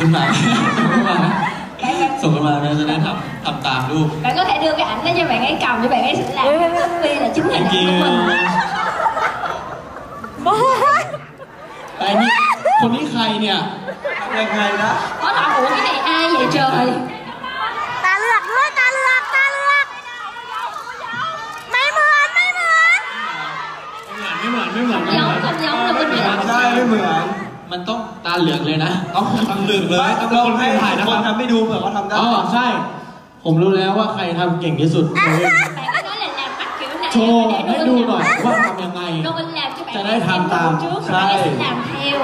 ขึ้นมา ส่งขึ้นมา bạn, bạn, ส่งขึ้นมาเราจะได้ทำทำตามรูป bạn có thể đưa cái ảnh đó cho bạn ấy cầm cho bạn ấy sẽ làm copy là chính hình Thank ảnh của you mình แต่นี่คนนี้ใครเนี่ย ยังไงนะ có hỏi ủa cái này ai vậy trời ตาเหลือกด้วยตาเหลือกตาเหลือก ไม่เหมือนไม่เหมือน ไม่เหมือนไม่เหมือนไม่เหมือน giống không giống là mình phải ใช่ไม่เหมือน มันต้องตาเหลือกเลยนะต้องทำหลึกเลยต้องลองให้ถ่ายนะคนทำไม่ดูเผื่อเขาทำได้อ๋อใช่ ผมรู้แล้วว่าใครทำเก่งที่สุด bạn có nói là làm mắt kiểu này โชว์ để ให้ Noel ดู làm หน่อยว่าทำยังไง Noel làm cho bạn Cho ấy nó xem tham một tàm. trước Sai. rồi bạn ấy sẽ làm theo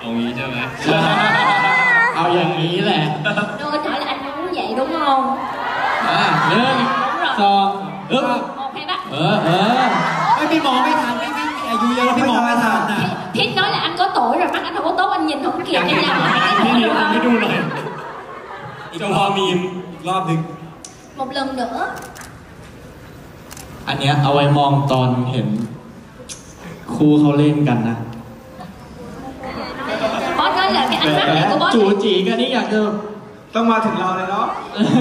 เอางี้ใช่ไหมเอาอย่างนี้แหละ Noel hỏi là anh muốn vậy đúng không อะหนึ่งสองเอ๊บ một hai ba เออเออไม่พี่มองไม่ทันไม่ไม่อายุเยอะแล้วพี่มองไม่ทัน là anh có tuổi rồi mắt anh không có tốt anh nhìn không kịp anh làm lại cái นี่ nữa นี่ được ให้ không ดูหน่อยจะพอมีม รอบหนึ่ง một lần nữa อันเนี้ยเอาไว้มองตอนเห็นคู่เขาเล่นกันนะ boss nói là cái ánh mắt này của boss จูจีกันนี่อยากจะ ต้องมาถึงเราเลยเนาะ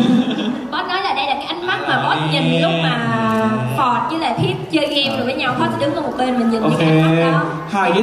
boss nói là đây là cái ánh mắt mà boss nhìn lúc mà Ford với lại Thiết chơi game rồi với nhau boss sẽ đứng ở một bên mình nhìn โอ những เค cái ánh mắt đó ถ่ายนิด